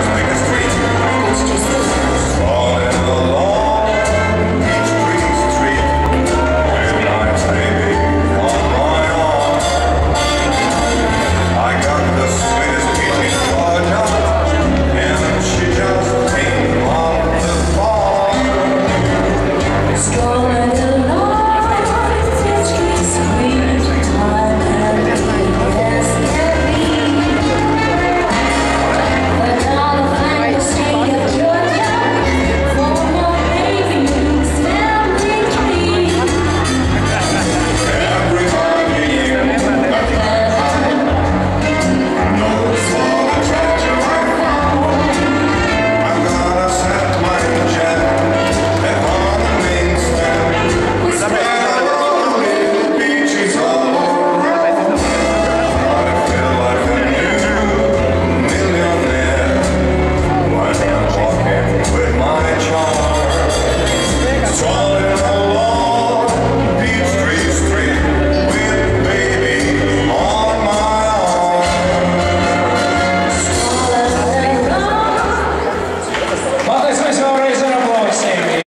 just